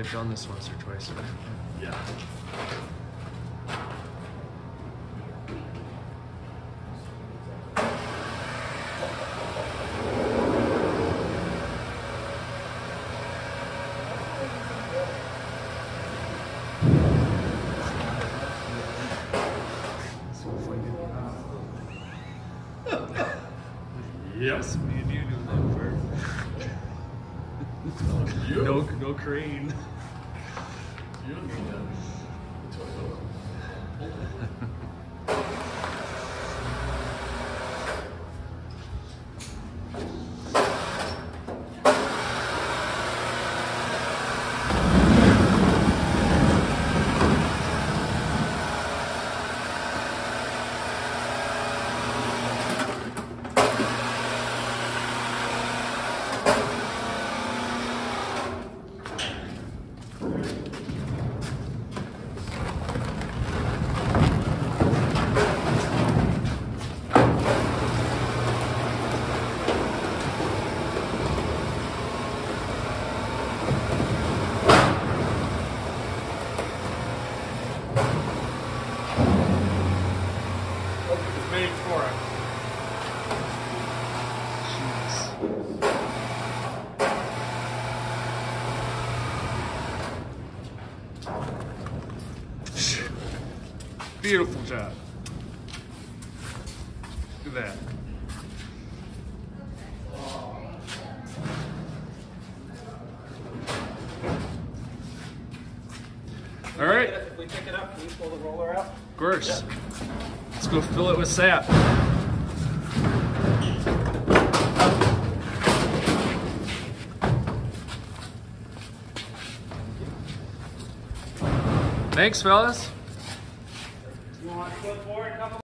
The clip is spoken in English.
You can tell they've done this once or twice. Yeah. Yes. Me and you No no crane. Beautiful job. Look at that. All right, If we pick it up, can you pull the roller out? Of course. Let's go fill it with sap. Thanks, fellas.